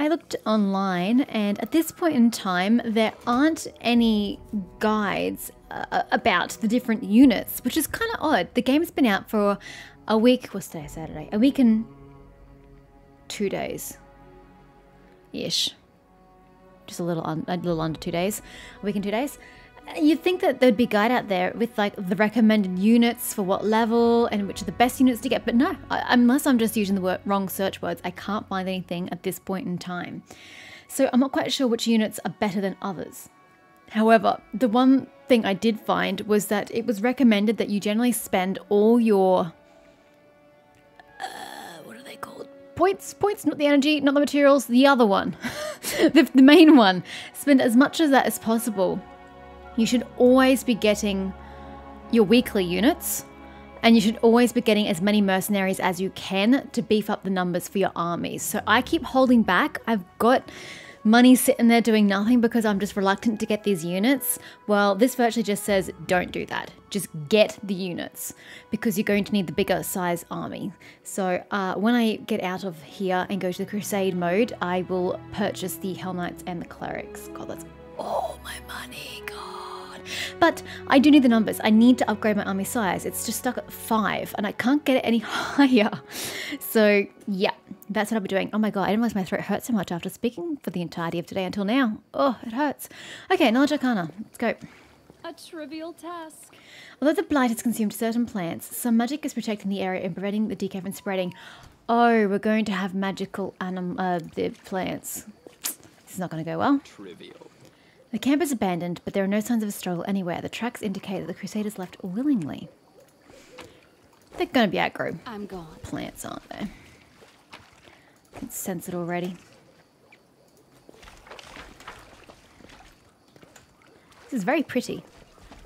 I looked online, and at this point in time, there aren't any guides uh, about the different units, which is kind of odd. The game's been out for a week. What's today? Saturday. A week and two days, ish. Just a little, un- a little under two days. A week and two days. You'd think that there'd be guide out there with like the recommended units for what level and which are the best units to get, but no, I, unless I'm just using the word, wrong search words, I can't find anything at this point in time. So I'm not quite sure which units are better than others. However, the one thing I did find was that it was recommended that you generally spend all your uh, what are they called? Points, points, not the energy, not the materials, the other one, the, the main one. Spend as much of that as possible you should always be getting your weekly units and you should always be getting as many mercenaries as you can to beef up the numbers for your armies. So I keep holding back. I've got money sitting there doing nothing because I'm just reluctant to get these units. Well, this virtually just says don't do that. Just get the units because you're going to need the bigger size army. So uh, when I get out of here and go to the crusade mode, I will purchase the Hell Knights and the clerics. God, that's all my money. God. But I do need the numbers. I need to upgrade my army size. It's just stuck at five and I can't get it any higher. So yeah, that's what I'll be doing. Oh my god, I didn't realize my throat hurt so much after speaking for the entirety of today until now. Oh, it hurts. Okay, Knowledge Arcana. Let's go. A trivial task. Although the blight has consumed certain plants, some magic is protecting the area and preventing the decay from spreading. Oh, we're going to have magical anim uh, the plants. This is not going to go well. Trivial. The camp is abandoned, but there are no signs of a struggle anywhere. The tracks indicate that the Crusaders left willingly. They're going to be aggro. I'm gone. Plants, aren't they? I can sense it already. This is very pretty.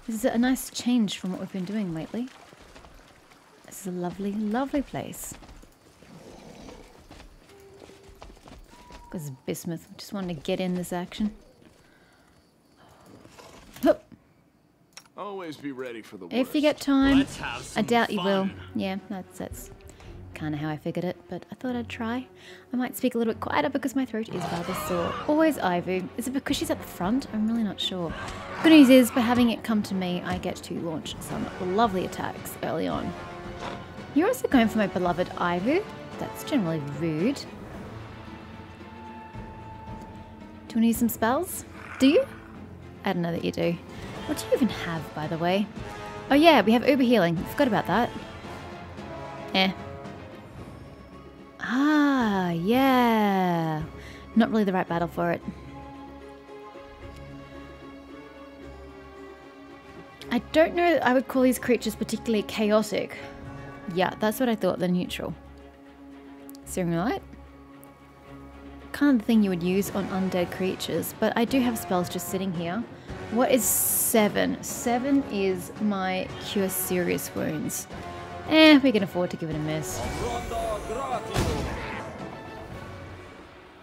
This is a nice change from what we've been doing lately. This is a lovely, lovely place. Because Bismuth just wanted to get in this action. Always be ready for the worst. If you get time, I some doubt you will. Yeah, that's that's kind of how I figured it, but I thought I'd try. I might speak a little bit quieter because my throat is rather sore. Always Ivu. Is it because she's at the front? I'm really not sure. Good news is, by having it come to me, I get to launch some lovely attacks early on. You're also going for my beloved Ivu. That's generally rude. Do you want to use some spells? Do you? I don't know that you do. What do you even have, by the way? Oh yeah, we have Uber healing. Forgot about that. Eh. Ah, yeah. Not really the right battle for it. I don't know I would call these creatures particularly chaotic. Yeah, that's what I thought, they're neutral. Searing Light? Kind of the thing you would use on undead creatures, but I do have spells just sitting here. What is seven? Seven is my cure serious wounds. Eh, we can afford to give it a miss.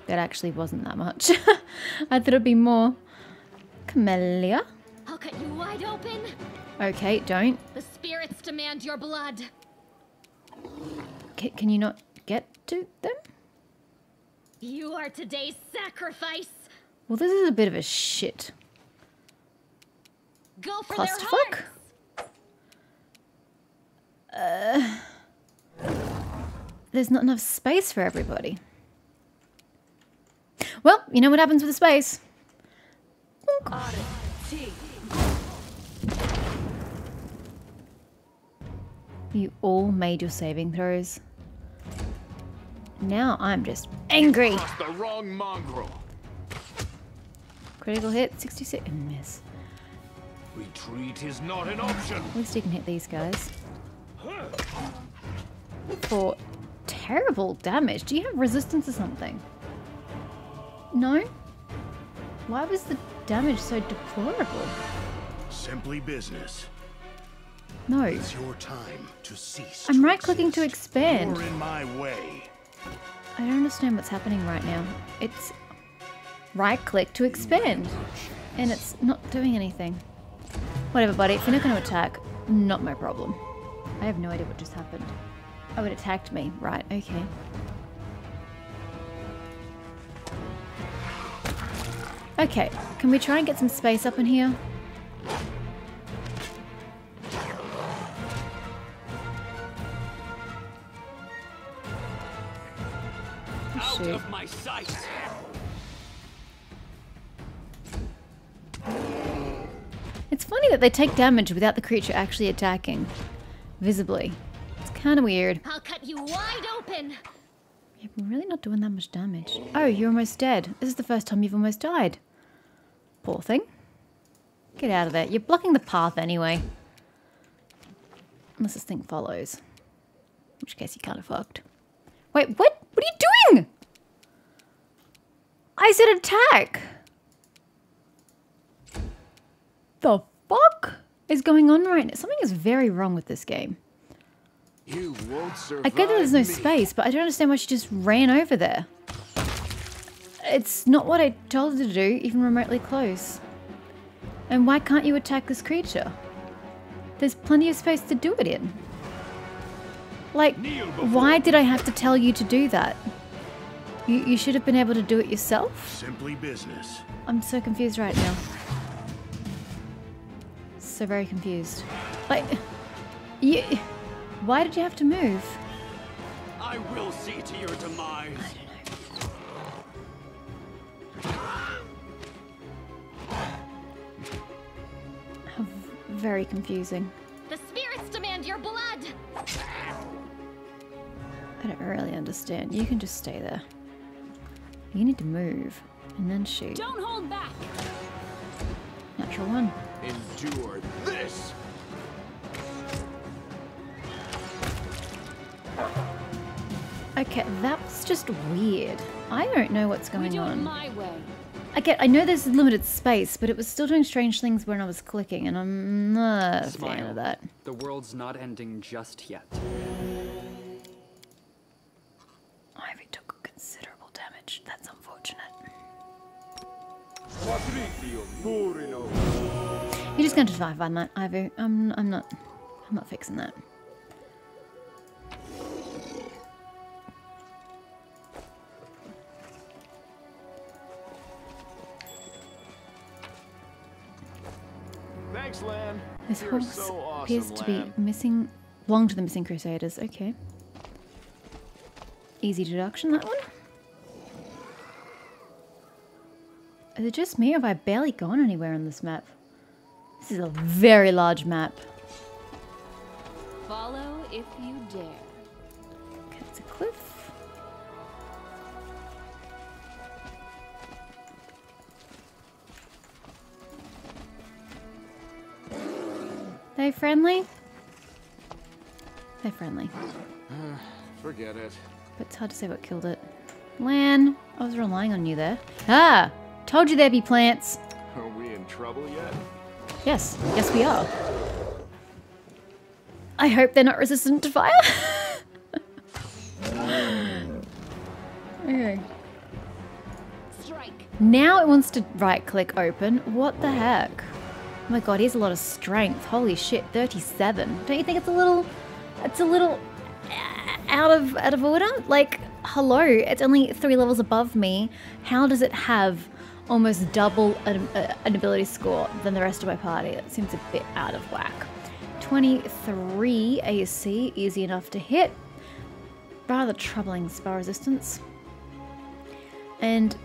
That actually wasn't that much. I thought it'd be more. Camellia? I'll cut you wide open. Okay, don't. The spirits demand your blood. C- can you not get to them? You are today's sacrifice. Well, this is a bit of a shit. Go for their Clusterfuck? hearts. Uh, there's not enough space for everybody. Well, you know what happens with the space. You all made your saving throws. Now I'm just angry. The wrong mongrel. Critical hit, 66. and Miss. Retreat is not an option. At least you can hit these guys. For terrible damage. Do you have resistance or something? No? Why was the damage so deplorable? Simply business. No. It's your time to cease. I'm right clicking to expand. You're in my way. I don't understand what's happening right now. It's right click to expand. And it's not doing anything. Whatever, buddy. If you're not going to attack, not my problem. I have no idea what just happened. Oh, it attacked me. Right, okay. Okay, can we try and get some space up in here? Oh, Out shoot. of my sight! It's funny that they take damage without the creature actually attacking visibly. It's kind of weird. I'll cut you wide open. Yeah, we're really not doing that much damage. Oh, you're almost dead. This is the first time you've almost died. Poor thing. Get out of there. You're blocking the path anyway. Unless this thing follows. In which case you kind of fucked. Wait, what? What are you doing? I said attack. The fuck is going on right now? Something is very wrong with this game. You won't survive I get that there's no me. space, but I don't understand why she just ran over there. It's not what I told her to do, even remotely close. And why can't you attack this creature? There's plenty of space to do it in. Like, why did I have to tell you to do that? You, you should have been able to do it yourself? Simply business. I'm so confused right now. So very confused. Like, you, why did you have to move? I will see to your demise. How v- very confusing. The spirits demand your blood. I don't really understand. You can just stay there. You need to move and then shoot. Don't hold back. Natural one. Endure this. Okay, that's just weird. I don't know what's We going do it on. my way. I get. I know there's limited space, but it was still doing strange things when I was clicking, and I'm not a fan Smile. of that. The world's not ending just yet. Ivy took considerable damage. That's unfortunate. Just going to survive on that, Ivy. I'm. I'm not. I'm not fixing that. Thanks, Lann. This You're horse so awesome, appears to Lann. be missing. Belong to the missing crusaders. Okay. Easy deduction, that one. Is it just me or have I barely gone anywhere on this map? This is a very large map. Follow if you dare. Okay, it's a cliff. They friendly? They're friendly. Forget it. But it's hard to say what killed it. Lann, I was relying on you there. Ah! Told you there'd be plants. Are we in trouble yet? Yes, yes we are. I hope they're not resistant to fire. okay. Strike. Now it wants to right click open. What the heck? Oh my god, he has a lot of strength. Holy shit, 37. Don't you think it's a little it's a little uh, out of out of order? Like, hello, it's only 3 levels above me. How does it have almost double an, uh, an ability score than the rest of my party? That seems a bit out of whack. 23 AC, easy enough to hit. Rather troubling spell resistance. And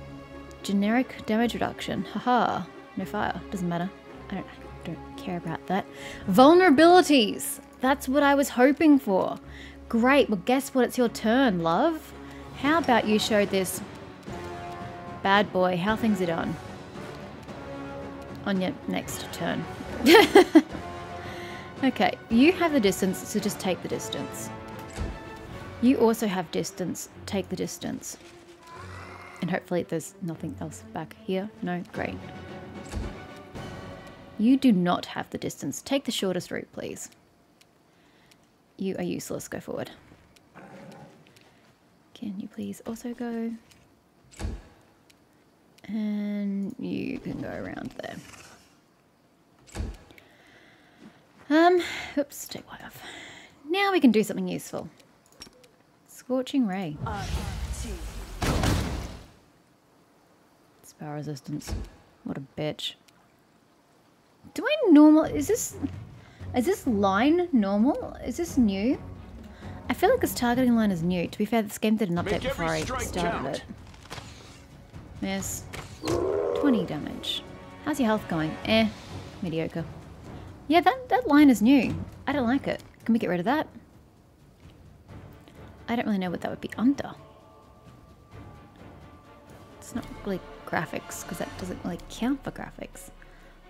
Generic damage reduction. Haha. No fire. Doesn't matter. I don't, I don't care about that. Vulnerabilities. That's what I was hoping for. Great. Well, guess what? It's your turn, love. How about you show this bad boy how things are done on your next turn? okay. You have the distance, so just take the distance. You also have distance. Take the distance. And hopefully there's nothing else back here. No? Great. You do not have the distance. Take the shortest route, please. You are useless. Go forward. Can you please also go? And you can go around there. Um, oops, take white off. Now we can do something useful. Scorching Ray. Spell resistance. What a bitch. Do I normal? Is this is this line normal? Is this new? I feel like this targeting line is new. To be fair, this game did an update Make before I started count. it. Miss. 20 damage. How's your health going? Eh. Mediocre. Yeah, that, that line is new. I don't like it. Can we get rid of that? I don't really know what that would be under. It's not really graphics, because that doesn't really count for graphics.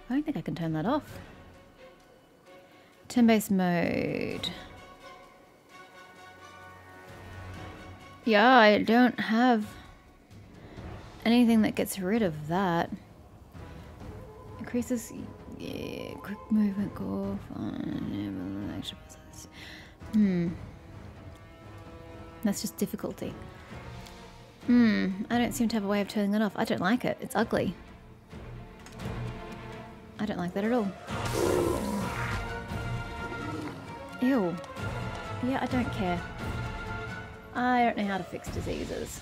I don't think I can turn that off. Turn-based mode. Yeah, I don't have anything that gets rid of that. Increases yeah, quick movement, go on extra. Hmm. That's just difficulty. Hmm. I don't seem to have a way of turning that off. I don't like it. It's ugly. I don't like that at all. Ew. Yeah, I don't care. I don't know how to fix diseases.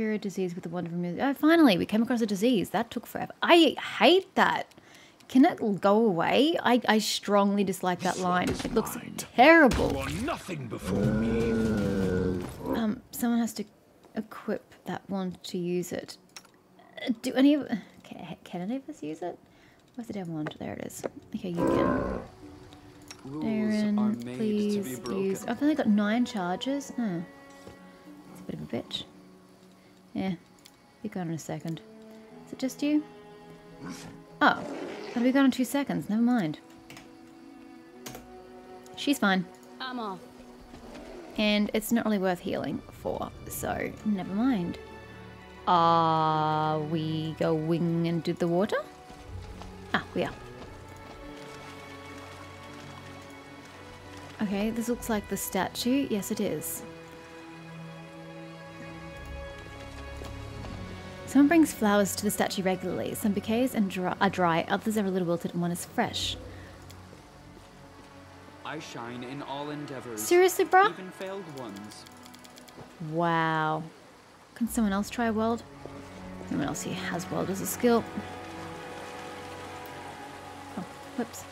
Cure a disease with the of removal. Oh, finally, we came across a disease. That took forever. I hate that. Can it go away? I, I strongly dislike that line. It looks terrible. Nothing before me. Um, someone has to equip that wand to use it. Do any of can, can any of us use it? Where's the damn wand? There it is. Okay, you can. Daeran, please use. I've only got nine charges. Huh. It's a bit of a bitch. Yeah, be gone in a second. Is it just you? Oh, it'll be gone in two seconds. Never mind. She's fine. I'm off. And it's not really worth healing for, so never mind. Are we going into the water? Ah, we are. Okay, this looks like the statue. Yes, it is. Someone brings flowers to the statue regularly. Some bouquets and dry, are dry, others are a little wilted, and one is fresh. I shine in all endeavors. Seriously, bruh? Even failed ones. Wow. Can someone else try Weld? No one else here has Weld as a skill. Oh, whoops.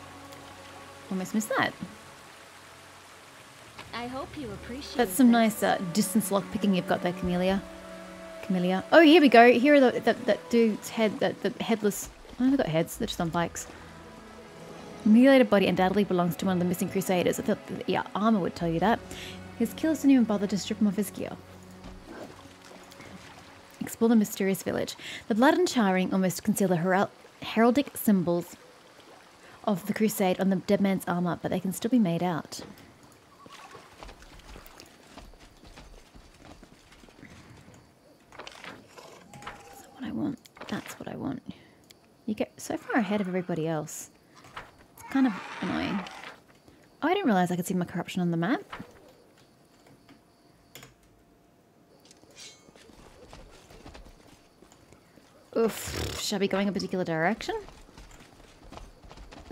Almost missed that. I hope you appreciate That's some this. nice uh, distance lock picking you've got there, Camellia. Camellia. Oh, here we go. Here are the, the that dude's head, that the headless. Oh, they've got heads. They're just on bikes. Mutilated body undoubtedly belongs to one of the missing crusaders. I thought the yeah, armor would tell you that. His killers didn't even bother to strip him of his gear. Explore the mysterious village. The blood and charring almost conceal the heral- heraldic symbols of the crusade on the dead man's armor, but they can still be made out. What I want. That's what I want. You get so far ahead of everybody else. It's kind of annoying. Oh, I didn't realize I could see my corruption on the map. Oof. Shall be going a particular direction?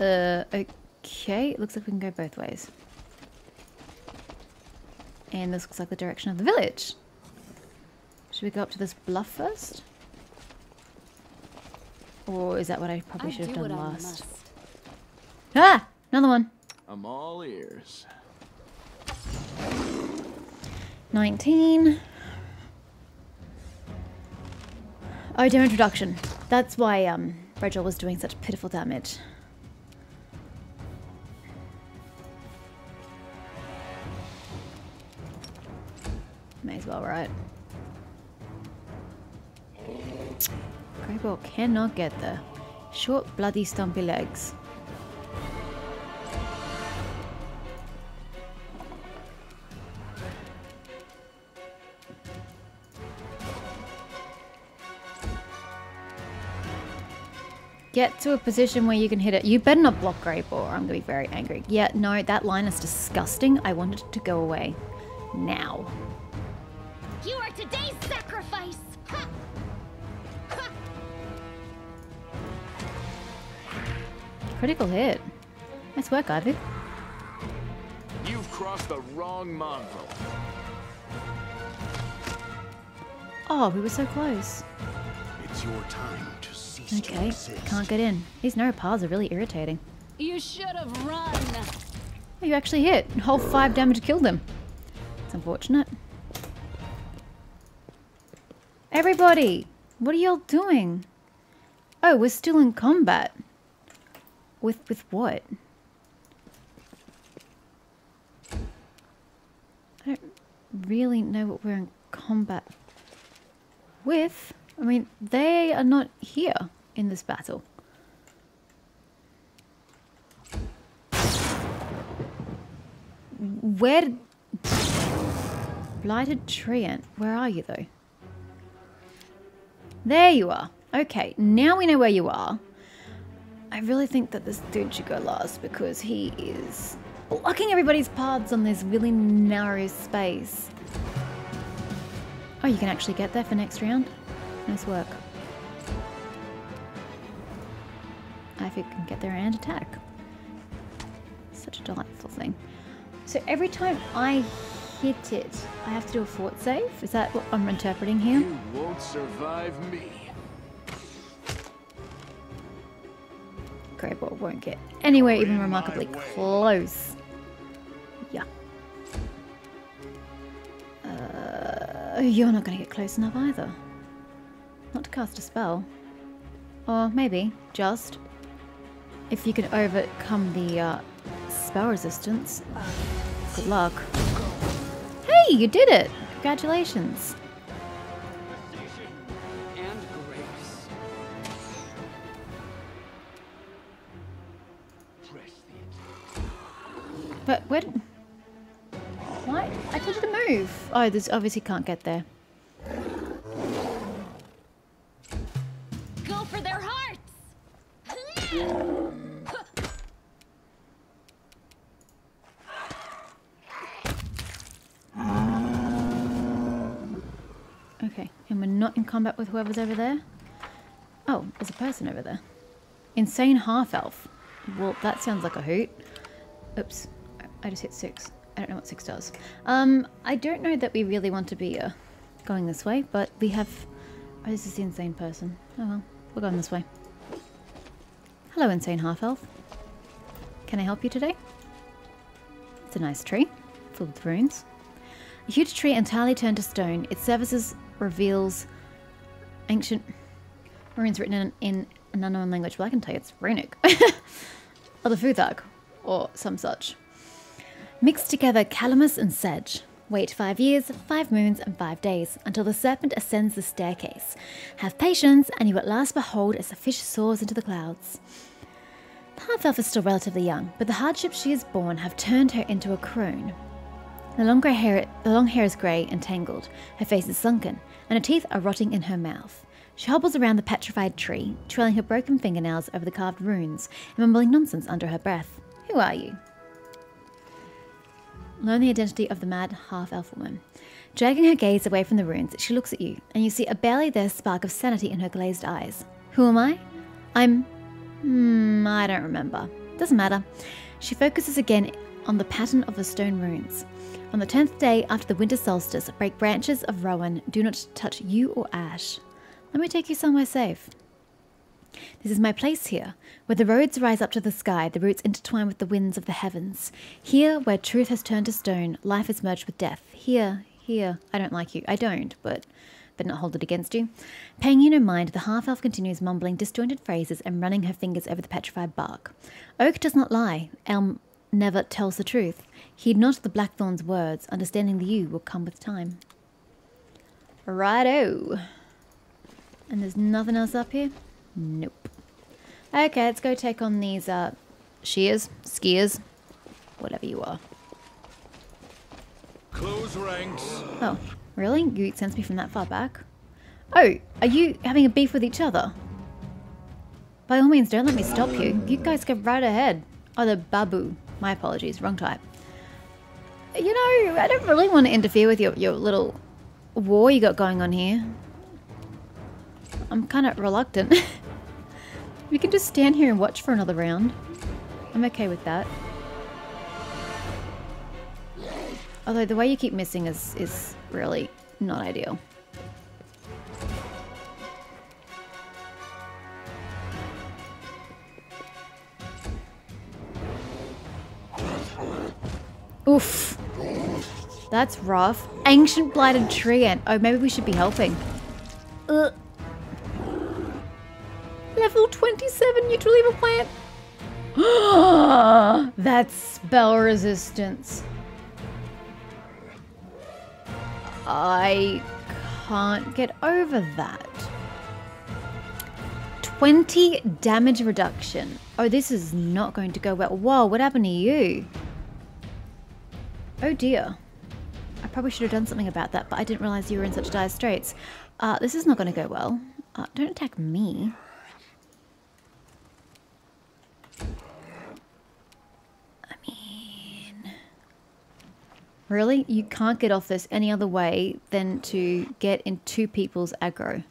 Uh, okay. It looks like we can go both ways. And this looks like the direction of the village. Should we go up to this bluff first? Or is that what I probably I should have do done what I last? must. Ah! Another one. I'm all ears. 19. Oh, demo introduction. That's why um, Rachel was doing such pitiful damage. May as well, right? Greybor cannot get there. Short, bloody, stumpy legs. Get to a position where you can hit it. You better not block Greybor. I'm going to be very angry. Yeah, no, that line is disgusting. I want it to go away. Now. Critical hit. Nice work, Ivy. You've crossed the wrong mongrel. Oh, we were so close. It's your time to cease Okay, exist. can't get in. These no paths are really irritating. You should have run. Oh, you actually hit. Whole five damage killed him. It's unfortunate. Everybody! What are y'all doing? Oh, we're still in combat. With with what? I don't really know what we're in combat with. I mean, they are not here in this battle. Where. Blighted Treant. Where are you, though? There you are. Okay, now we know where you are. I really think that this dude should go last because he is blocking everybody's paths on this really narrow space. Oh, you can actually get there for next round? Nice work. I think can get there and attack. Such a delightful thing. So every time I hit it, I have to do a fort save? Is that what I'm interpreting here? You won't survive me. Ball won't get anywhere even remarkably close. Yeah. Uh, you're not going to get close enough either. Not to cast a spell. Or maybe, just. If you can overcome the uh, spell resistance. Good luck. Hey, you did it! Congratulations. But where did... Why? I told you to move. Oh, this obviously can't get there. Go for their hearts. Okay, and we're not in combat with whoever's over there? Oh, there's a person over there. Insane half elf. Well, that sounds like a hoot. Oops, I just hit six. I don't know what six does. Um, I don't know that we really want to be uh, going this way, but we have. Oh, this is the insane person. Oh well, we're going this way. Hello, insane half elf. Can I help you today? It's a nice tree, filled with runes. A huge tree entirely turned to stone. Its surfaces reveals ancient runes written in, in an unknown language. Well, I can tell you it's runic. or the Futhark, or some such. Mix together calamus and sedge. Wait five years, five moons, and five days until the serpent ascends the staircase. Have patience, and you at last behold as the fish soars into the clouds. The half elf is still relatively young, but the hardships she has borne have turned her into a crone. The long, grey hair, the long hair is grey and tangled, her face is sunken, and her teeth are rotting in her mouth. She hobbles around the petrified tree, trailing her broken fingernails over the carved runes, and mumbling nonsense under her breath. Who are you? Learn the identity of the mad half elf woman. Dragging her gaze away from the runes, she looks at you, and you see a barely there spark of sanity in her glazed eyes. Who am I? I'm. Hmm, I don't remember. Doesn't matter. She focuses again on the pattern of the stone runes. On the tenth day after the winter solstice, break branches of rowan. Do not touch you or ash. Let me take you somewhere safe. This is my place here, where the roads rise up to the sky, the roots intertwine with the winds of the heavens. Here, where truth has turned to stone, life is merged with death. Here, here, I don't like you. I don't, but better not hold it against you. Paying you no mind, the half elf continues mumbling disjointed phrases and running her fingers over the petrified bark. Oak does not lie. Elm never tells the truth. Heed not the blackthorn's words. Understanding the you will come with time. Righto. And there's nothing else up here? Nope. Okay, let's go take on these uh, shears, skiers, whatever you are. Close ranks. Oh, really? You sense me from that far back? Oh, are you having a beef with each other? By all means, don't let me stop you. You guys go right ahead. Oh, the babau. My apologies, wrong type. You know, I don't really want to interfere with your, your little war you got going on here. I'm kind of reluctant. We can just stand here and watch for another round. I'm okay with that. Although the way you keep missing is, is really not ideal. Oof. That's rough. Ancient blighted treant. Oh, maybe we should be helping. Ugh. 27 neutral evil plant. That's spell resistance. I can't get over that. 20 damage reduction. Oh, this is not going to go well. Whoa, what happened to you? Oh dear. I probably should have done something about that, but I didn't realize you were in such dire straits. Uh, this is not going to go well. Uh, don't attack me. Really? You can't get off this any other way than to get in two people's aggro.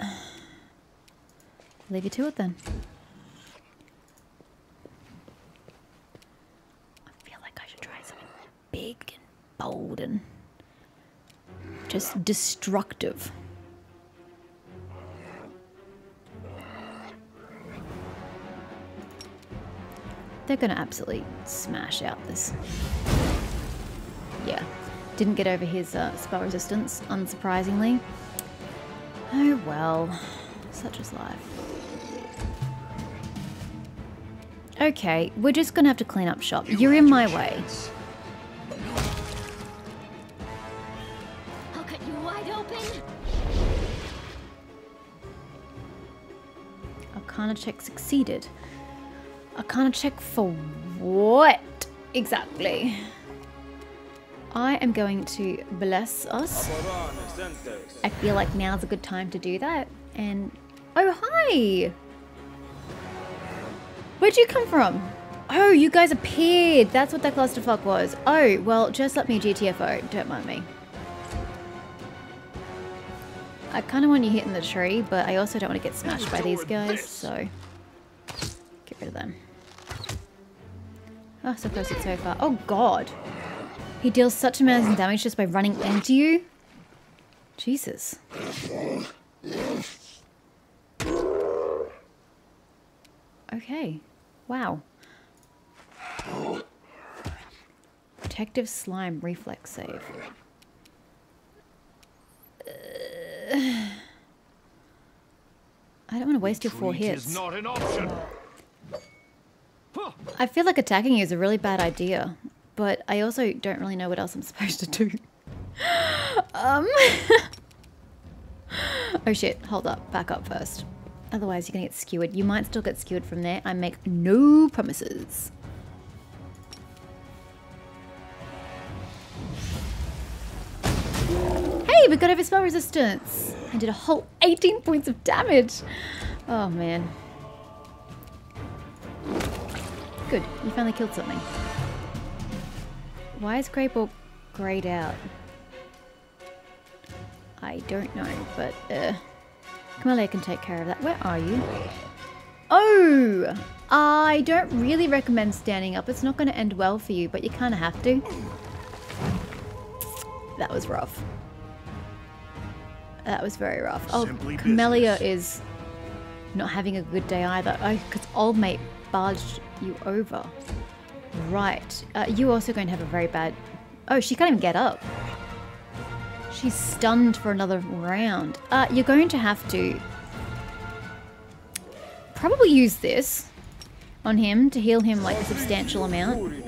Leave you to it then. I feel like I should try something big and bold and just destructive. They're gonna absolutely smash out this. Yeah, didn't get over his uh, spell resistance, unsurprisingly. Oh well, such is life. Okay, we're just gonna have to clean up shop. You're in my way. Arcana check succeeded. Arcana check for what exactly? I am going to bless us. I feel like now's a good time to do that. And, oh hi! Where'd you come from? Oh, you guys appeared. That's what that clusterfuck was. Oh, well, just let me GTFO. Don't mind me. I kind of want you hitting the tree, but I also don't want to get smashed by these guys, so get rid of them. Oh, so close it so far. Oh god! He deals such amazing damage just by running into you? Jesus. Okay. Wow. Protective slime reflex save. I don't want to waste your four hits. not an option. I feel like attacking you is a really bad idea, but I also don't really know what else I'm supposed to do. um. oh shit, hold up, back up first. Otherwise you're gonna get skewered. You might still get skewered from there. I make no promises. Hey, we got over spell resistance. I did a whole 18 points of damage. Oh, man. Good, you finally killed something. Why is Greybor grayed out? I don't know, but uh, Camellia can take care of that. Where are you? Oh! I don't really recommend standing up. It's not going to end well for you, but you kind of have to. That was rough. That was very rough. Oh, Simply Camellia business. is not having a good day either. Oh, because old mate barged you over. Right. Uh, you also going to have a very bad... Oh, she can't even get up. She's stunned for another round. Uh, you're going to have to probably use this on him to heal him like a substantial amount.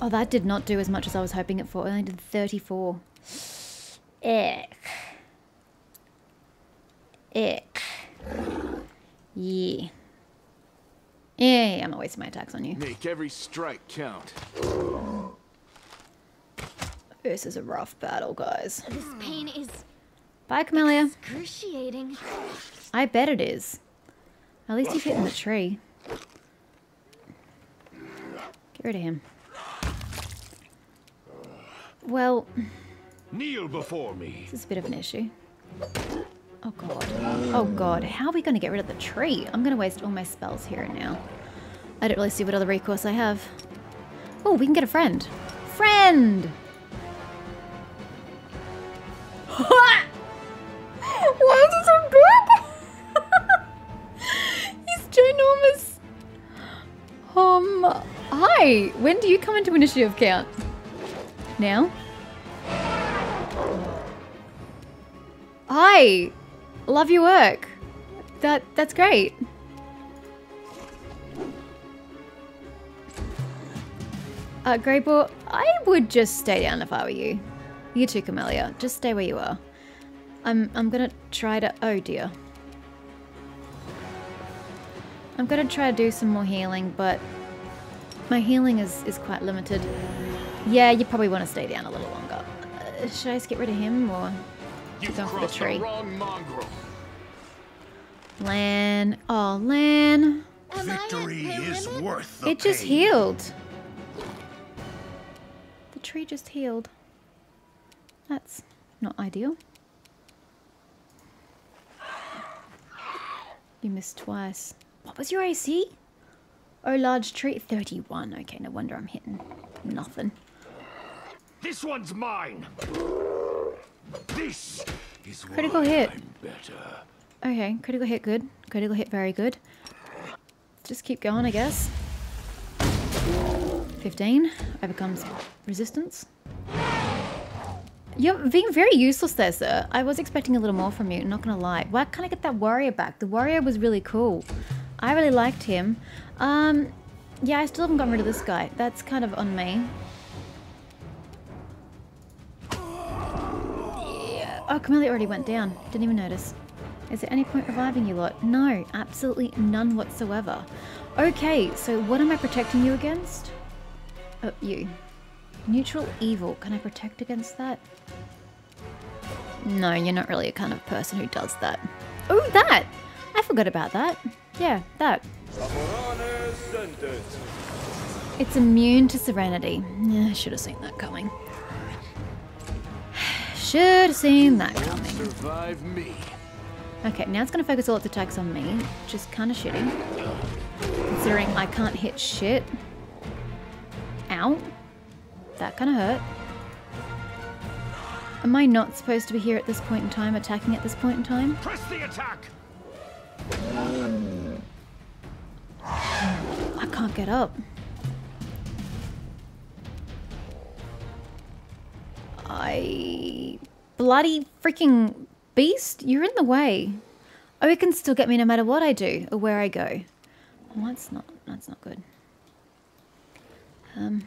Oh, that did not do as much as I was hoping it for. It only did 34. Ick. Ick. Yeah. Yeah, I'm not wasting my attacks on you. Make every strike count. This is a rough battle, guys. This pain is Bye, Camellia. excruciating. I bet it is. At least he's hitting the tree. Get rid of him. Well, Kneel before me. This is a bit of an issue. Oh god. Oh god. How are we going to get rid of the tree? I'm going to waste all my spells here and now. I don't really see what other recourse I have. Oh, we can get a friend. Friend! Why is he so big? He's ginormous. Um, hi. When do you come into initiative count? Now? Hi. Love your work. That that's great. Uh, Greybor, I would just stay down if I were you. You too, Camellia. Just stay where you are. I'm I'm gonna try to oh dear. I'm gonna try to do some more healing, but my healing is, is quite limited. Yeah, you probably want to stay down a little longer. Uh, should I just get rid of him or You go for the tree? the wrong mongrel. Lann? Oh, Lann. Am I at Victory is worth the It just pain. healed. The tree just healed. That's not ideal. You missed twice. What was your AC? Oh, large tree. 31. Okay, no wonder I'm hitting nothing. This one's mine. This is Critical hit. I'm better. Okay, critical hit good. Critical hit very good. Just keep going, I guess. 15 overcomes resistance. You're being very useless there, sir. I was expecting a little more from you, not gonna lie. Why can't I get that warrior back? The warrior was really cool. I really liked him. Um, yeah, I still haven't gotten rid of this guy. That's kind of on me. Yeah. Oh, Camellia already went down. Didn't even notice. Is there any point reviving you lot? No, absolutely none whatsoever. Okay, so what am I protecting you against? Oh, you. Neutral evil. Can I protect against that? No, you're not really a kind of person who does that. Oh, that! I forgot about that. Yeah, that. It's immune to serenity. Yeah, I should have seen that coming. Should have seen that coming. Okay, now it's going to focus all its attacks on me, which is kind of shitty. Considering I can't hit shit. Ow. That kind of hurt. Am I not supposed to be here at this point in time, attacking at this point in time? Press the attack. I can't get up. I... Bloody freaking beast, you're in the way. Oh, it can still get me no matter what I do or where I go. Well, that's not, that's not good. Um,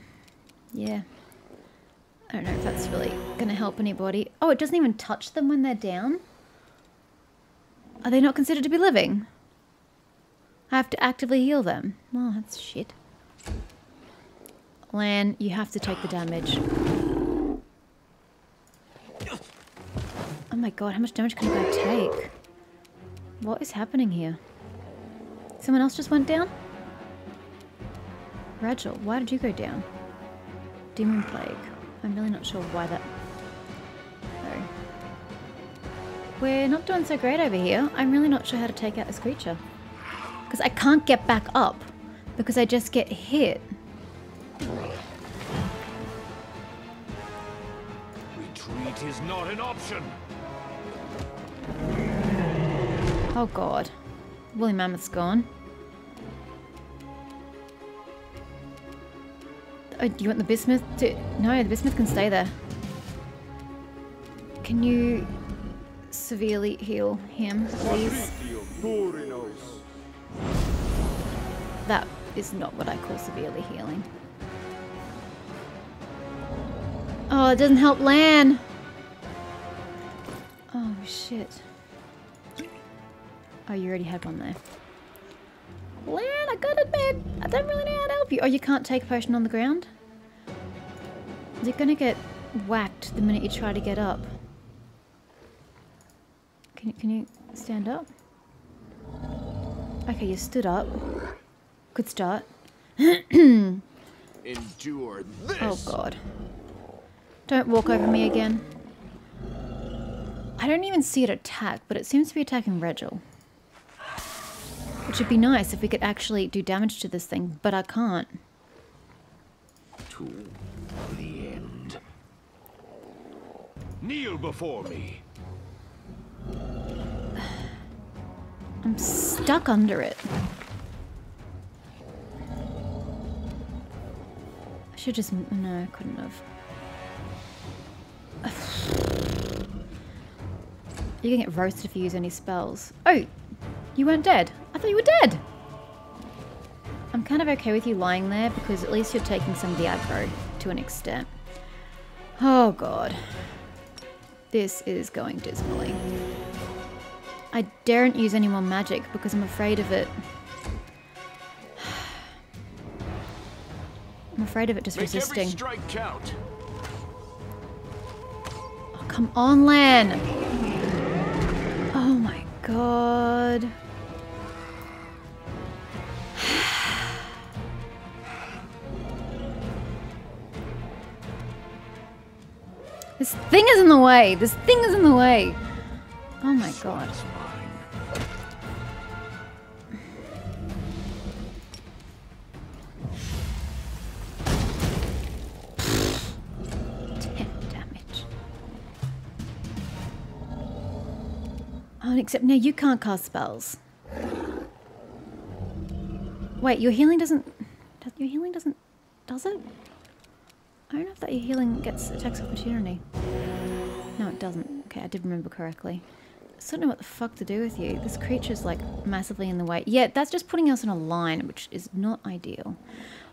yeah. I don't know if that's really gonna help anybody. Oh, it doesn't even touch them when they're down? Are they not considered to be living? I have to actively heal them. Oh, that's shit. Lann, you have to take the damage. Oh my god, how much damage can a guy take? What is happening here? Someone else just went down? Rachel, why did you go down? Demon Plague. I'm really not sure why that... No. We're not doing so great over here. I'm really not sure how to take out this creature. Because I can't get back up. Because I just get hit. Retreat is not an option. Oh god. Woolly Mammoth's gone. Oh, do you want the bismuth to... No, the bismuth can stay there. Can you severely heal him, please? That is not what I call severely healing. Oh, it doesn't help Lann. Oh, shit. Oh, you already had one there. Lann, I gotta admit, I don't really know how to help you. Oh, you can't take a potion on the ground? You're gonna get whacked the minute you try to get up. Can you, can you stand up? Okay, you stood up. Good start. Endure this. Oh god. Don't walk over me again. I don't even see it attack, but it seems to be attacking Regill. Which would be nice if we could actually do damage to this thing, but I can't. To the end. Kneel before me. I'm stuck under it. I should just... No, I couldn't have. You're gonna get roasted if you use any spells. Oh, you weren't dead. I thought you were dead. I'm kind of okay with you lying there because at least you're taking some of the aggro to an extent. Oh god. This is going dismally. I daren't use any more magic because I'm afraid of it. I'm afraid of it just Make every resisting. strike count. Oh, come on, Lann! Oh my god. This thing is in the way. This thing is in the way. Oh my god. Ten damage. Oh, except now you can't cast spells. Wait, your healing doesn't. Does, your healing doesn't. Does it? I don't know if that healing gets attacks opportunity. No, it doesn't. Okay, I did remember correctly. I don't know what the fuck to do with you. This creature's like massively in the way. Yeah, that's just putting us in a line, which is not ideal.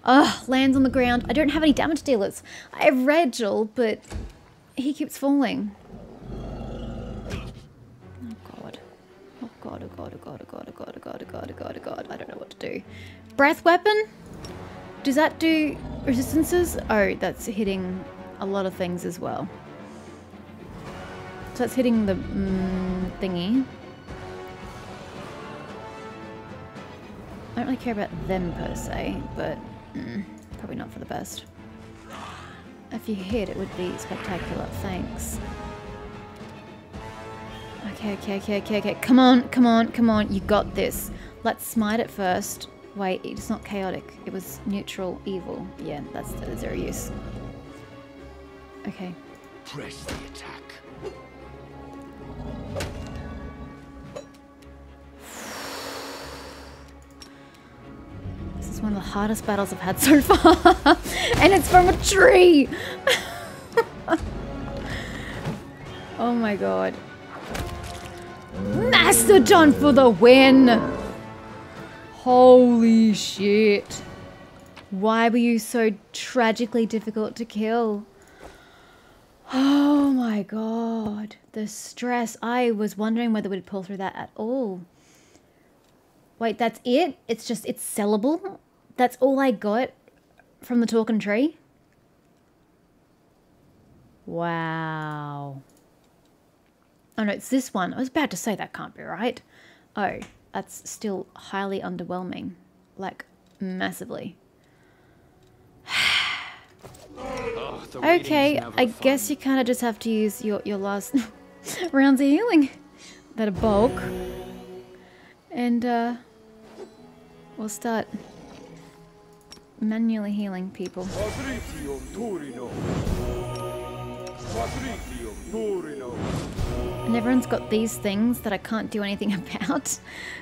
Ugh, Lann's on the ground. I don't have any damage dealers. I have Regill, but he keeps falling. Oh god. Oh god, oh god, oh god, oh god, oh god, oh god, oh god, oh god, oh god. I don't know what to do. Breath weapon? Does that do resistances? Oh, that's hitting a lot of things as well. So that's hitting the mm, thingy. I don't really care about them per se, but mm, probably not for the best. If you hit, it would be spectacular. Thanks. Okay, okay, okay, okay, okay. Come on, come on, come on. You got this. Let's smite it first. Wait, it's not chaotic. It was neutral evil. Yeah, that's that's zero use. Okay. Press the attack. This is one of the hardest battles I've had so far. and it's from a tree. oh my god. Mastodon for the win. Holy shit. Why were you so tragically difficult to kill? Oh my god. The stress. I was wondering whether we'd pull through that at all. Wait, that's it? It's just, it's sellable? That's all I got from the talking tree? Wow. Oh no, it's this one. I was about to say that can't be right. Oh, that's still highly underwhelming. Like, massively. Oh, Okay, I fun. guess you kind of just have to use your, your last rounds of healing that are bulk. And, uh, we'll start manually healing people. And everyone's got these things that I can't do anything about.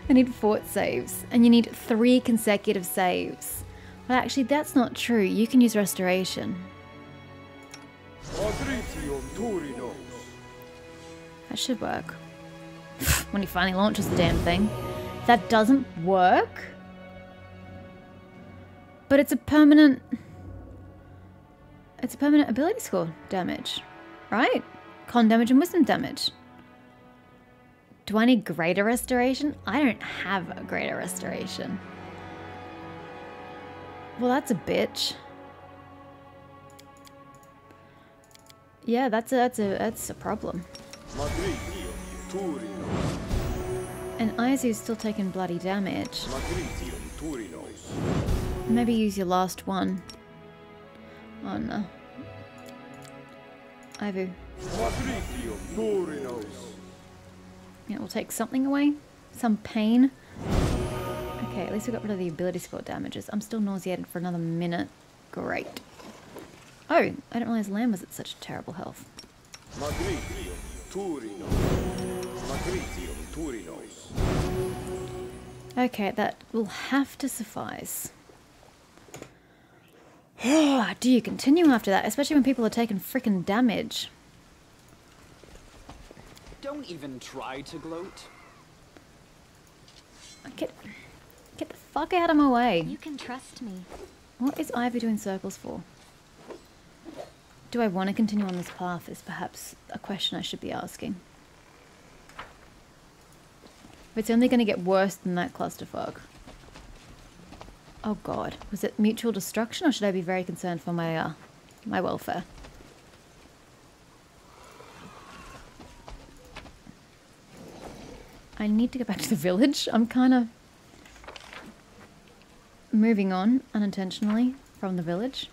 I need fort saves, and you need three consecutive saves. But actually, that's not true. You can use restoration. That should work. when he finally launches the damn thing. That doesn't work? But it's a permanent... It's a permanent ability score damage, right? Con damage and wisdom damage. Do I need greater restoration? I don't have a greater restoration. Well, that's a bitch. Yeah, that's a, that's a, that's a problem. And Aivu's still taking bloody damage. Maybe use your last one. Oh no. Aivu. Yeah, we'll take something away. Some pain. Okay, at least we got rid of the ability skill damages. I'm still nauseated for another minute. Great. Oh, I didn't realize Lann was at such terrible health. Okay, that will have to suffice. Do you continue after that? Especially when people are taking freaking damage. Don't even try to gloat. Get, get the fuck out of my way. You can trust me. What is Aivu doing circles for? Do I want to continue on this path is perhaps a question I should be asking. It's only going to get worse than that clusterfuck. Oh god, was it mutual destruction or should I be very concerned for my uh, my welfare? I need to go back to the village. I'm kind of moving on unintentionally from the village.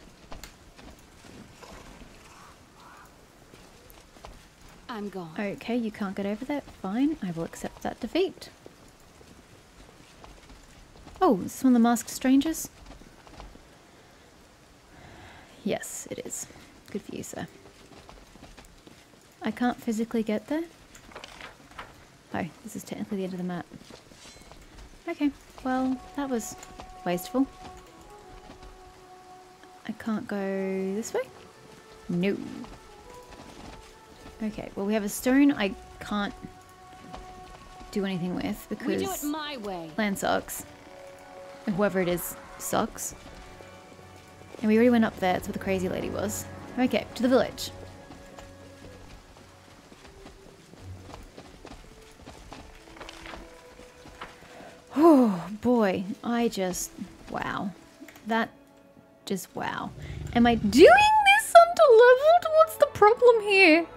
I'm gone. Okay, you can't get over that. Fine, I will accept that defeat. Oh, is this one of the masked strangers? Yes, it is. Good for you, sir. I can't physically get there. Oh, this is technically the end of the map. Okay, well, that was wasteful. I can't go this way? No. Okay, well we have a stone I can't do anything with We do it because my way. land sucks. Whoever it is sucks. And we already went up there, that's where the crazy lady was. Okay, to the village. Oh boy, I just wow. That just wow. Am I doing this under leveled? What's the problem here?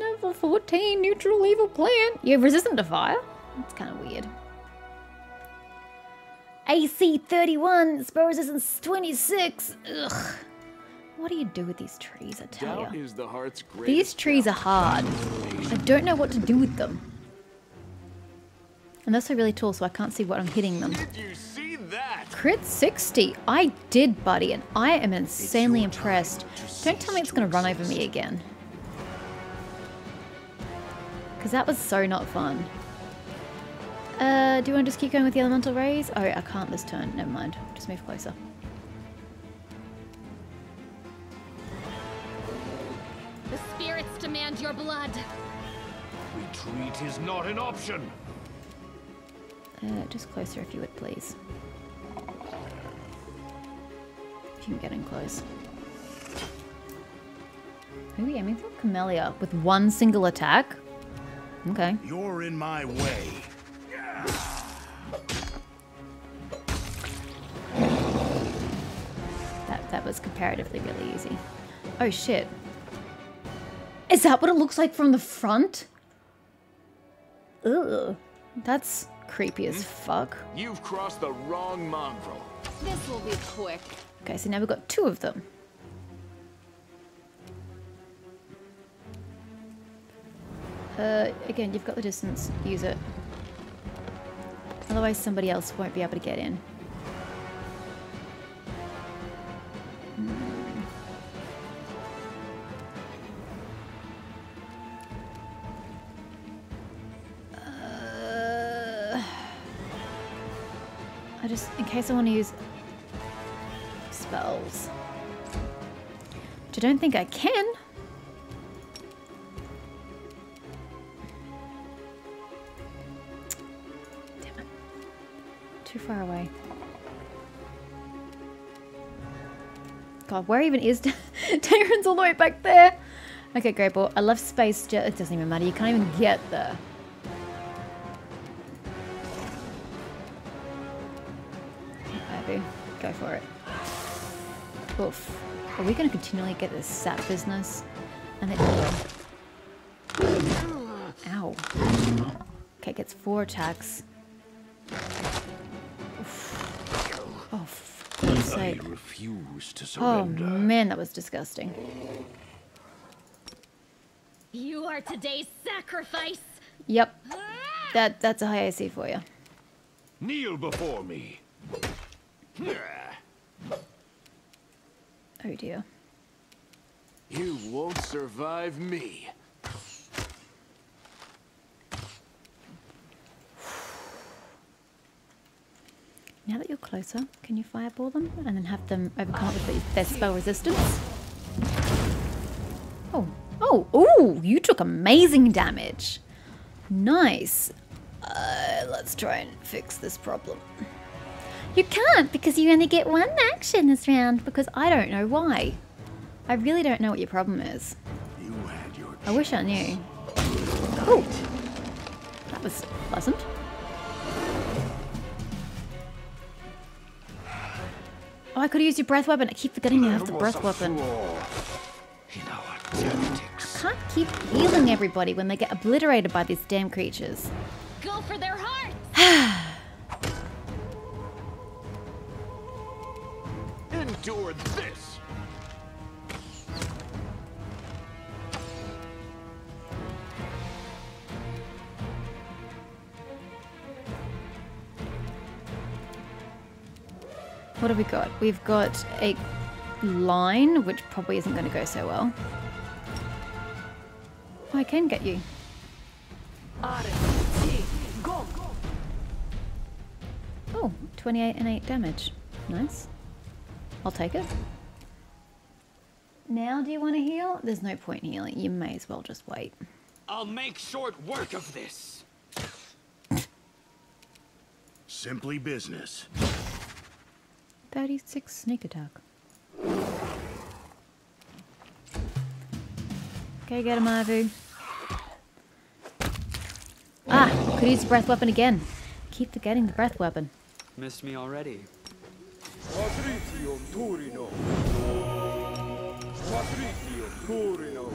Level 14, neutral evil plant. You have resistant to fire? That's kind of weird. AC 31, spell resistance 26. Ugh. What do you do with these trees, I tell is the. These trees are hard. I don't know what to do with them. And they're so really tall, so I can't see what I'm hitting them. Did you see that? Crit 60. I did, buddy, and I am insanely impressed. Don't tell me it's going to run over me again. Because that was so not fun. Uh, do you want to just keep going with the elemental rays? Oh, I can't this turn. Never mind. Just move closer. The spirits demand your blood. Retreat is not an option. Uh, just closer if you would, please. If you can get in close. Who are we aiming for? Camellia with one single attack? Okay. You're in my way. That, that was comparatively really easy. Oh shit. Is that what it looks like from the front? Ugh. That's creepy as fuck. You've crossed the wrong mongrel. This will be quick. Okay, so now we've got two of them. Uh, again, you've got the distance. Use it. Otherwise, somebody else won't be able to get in. I want to use spells. Which I don't think I can. Damn it. Too far away. God, where even is Daeran's all the way back there? Okay, great, but I left space. Ju- it doesn't even matter. You can't even get there. Oof. Are we going to continually get this sap business? And then... Ow. Okay, gets four attacks. Oof. Oh, for God's sake. Oh, man, that was disgusting. You are today's sacrifice. Yep. That that's a high AC for you. Kneel before me. Oh dear. You won't survive me. Now that you're closer, can you fireball them and then have them overcome it with their spell resistance? Oh, oh, oh! You took amazing damage. Nice. Uh, let's try and fix this problem. You can't because you only get one action this round because I don't know why. I really don't know what your problem is. You had your I wish I knew. Oh, that was pleasant. Oh, I could have used your breath weapon. I keep forgetting you have the breath weapon. in our tactics. Can't keep healing everybody when they get obliterated by these damn creatures. Go for their hearts! Endure this. What have we got? We've got a line, which probably isn't going to go so well. Oh, I can get you. Oh, 28 and 8 damage. Nice. I'll take it. Now, do you want to heal? There's no point in healing. You may as well just wait. I'll make short work of this. Simply business. 36 sneak attack. Okay, get him, Aivu. Ah, could use the breath weapon again. Keep forgetting the breath weapon. Missed me already. Patritium Turino. Patritium Turino.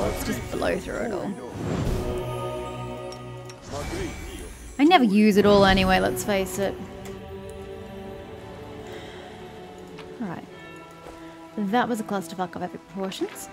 Let's just blow through it all. I never use it all anyway, let's face it. Alright. That was a clusterfuck of epic proportions.